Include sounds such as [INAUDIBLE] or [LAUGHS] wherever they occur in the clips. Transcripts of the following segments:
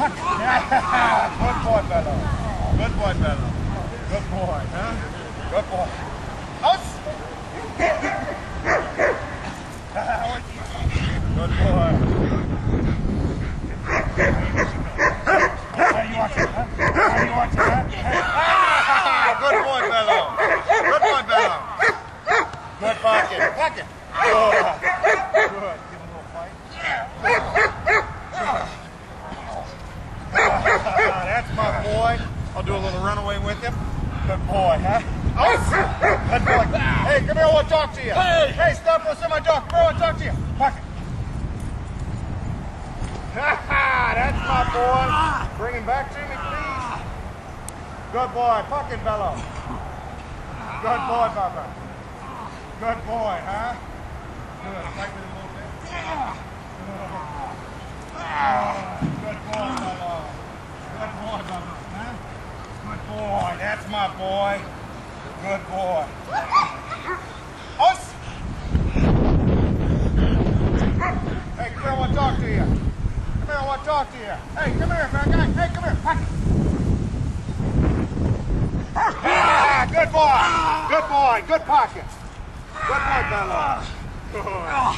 Good boy, Bello. Good boy, Bello. Good boy, huh? Good boy. Us! Good boy. How you watching, huh? How you watching, huh? Good boy, Bello. Good boy, Bello. Good pocket. Pocket. Oh. I'll do a little runaway with him. Good boy, huh? Oh, good boy. Hey, come here. I want to talk to you. Hey, hey, stop a. My dog. Come here. I want to talk to you. Ha [LAUGHS] ha! That's my boy. Bring him back to me, please. Good boy. Fucking Bello. Good boy, Bubba. Good boy, huh? Good. Fight with him a little bit. Good boy, Bubba. Good boy, Bubba. Huh? Good boy. That's my boy. Good boy. Us. Hey, come here. I want to talk to you. Come here. I want to talk to you. Hey, come here, bad guy. Hey, come here. Ah, good boy. Good boy. Good pocket. Good boy, Bello. Good.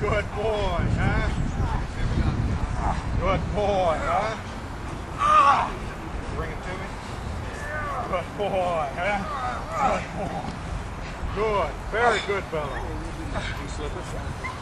Good boy, huh? Good boy, huh? Bring it to me. Good boy. Good Very good, it?